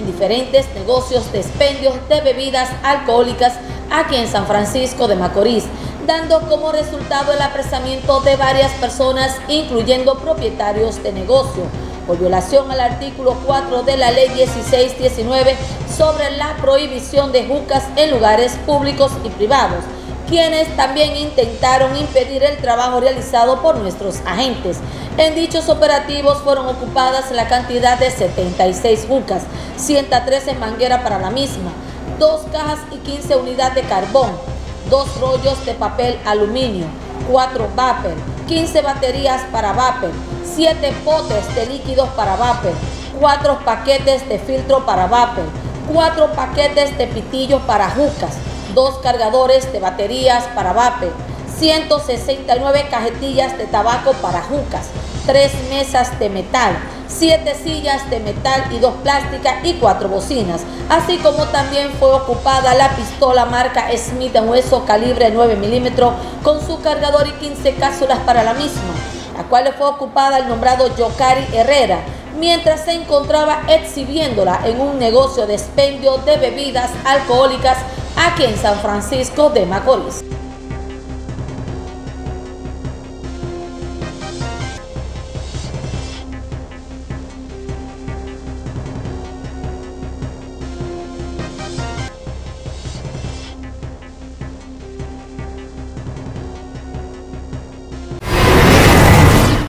diferentes negocios de expendios de bebidas alcohólicas aquí en San Francisco de Macorís, dando como resultado el apresamiento de varias personas, incluyendo propietarios de negocio, por violación al artículo 4 de la Ley 1619 sobre la prohibición de jucas en lugares públicos y privados quienes también intentaron impedir el trabajo realizado por nuestros agentes. En dichos operativos fueron ocupadas la cantidad de 76 bucas, 113 manguera para la misma, dos cajas y 15 unidades de carbón, dos rollos de papel aluminio, cuatro vapor, 15 baterías para vapor, 7 potes de líquidos para vapor, cuatro paquetes de filtro para vapor, cuatro paquetes de pitillos para jucas, dos cargadores de baterías para vape, 169 cajetillas de tabaco para jucas, tres mesas de metal, siete sillas de metal y dos plásticas y cuatro bocinas, así como también fue ocupada la pistola marca Smith Hueso calibre 9 milímetros con su cargador y 15 cápsulas para la misma, la cual fue ocupada el nombrado Yocari Herrera, mientras se encontraba exhibiéndola en un negocio de expendio de bebidas alcohólicas aquí en San Francisco de Macorís.